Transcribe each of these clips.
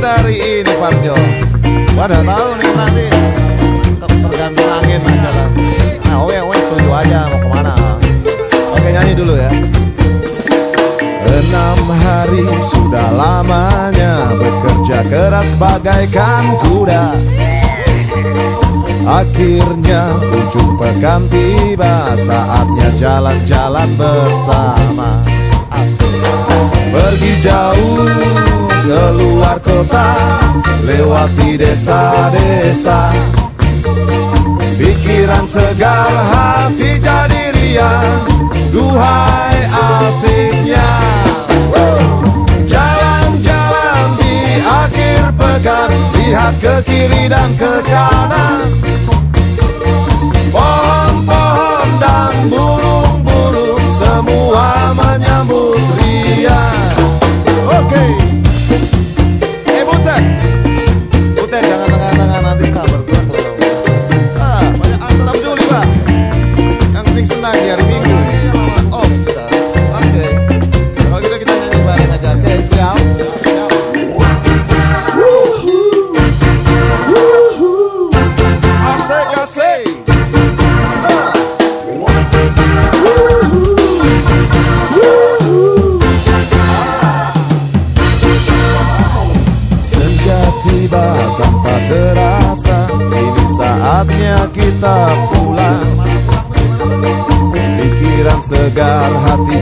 Hari ini Parjo? Wadah tahu nih nanti tergantung angin aja lah. Nah, oke, oke setuju aja mau ke mana? Oke nyanyi dulu ya. Enam hari sudah lamanya keras bagaikan kuda. Akhirnya ujung pekan tiba Saatnya jalan-jalan bersama. Pergi jauh keluar kota Lewati desa-desa Pikiran segar hati jadi riang Duhai asiknya Lihat ke kiri dan ke kanan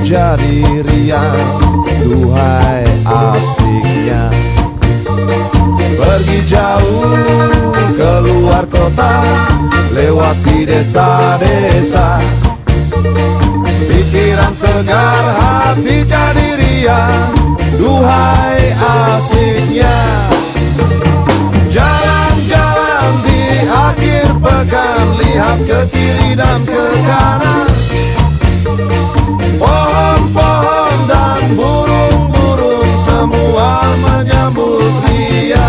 hati jadi riang Duhai asiknya. Pergi jauh keluar kota Lewati desa-desa. Pikiran segar hati jadi riang Duhai asiknya. Jalan-jalan di akhir pekan Lihat ke kiri dan ke kanan Semua menyambut dia.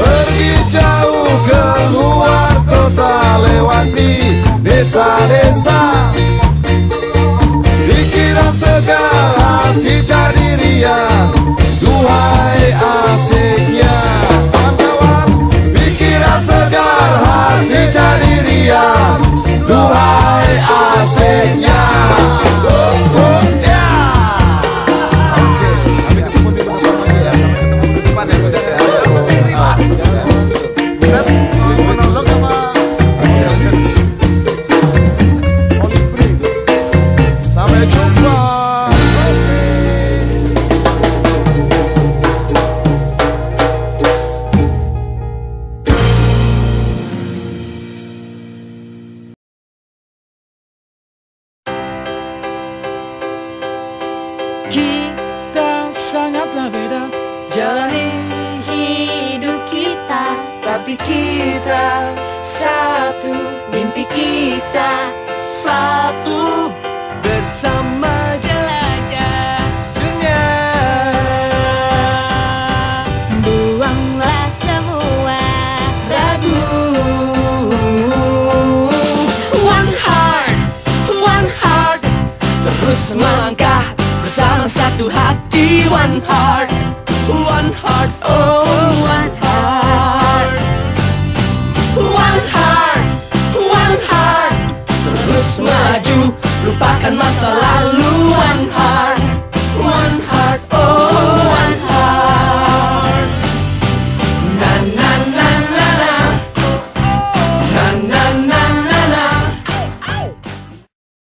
Pergi jauh keluar kota Lewati desa-desa. Pikiran segar hati jadi riang Duhai asiknya Kita sangatlah beda. Jalani hidup kita. Tapi kita satu hati One heart. One heart Oh one heart. One heart One heart. Terus melaju Lupakan masa lalu One heart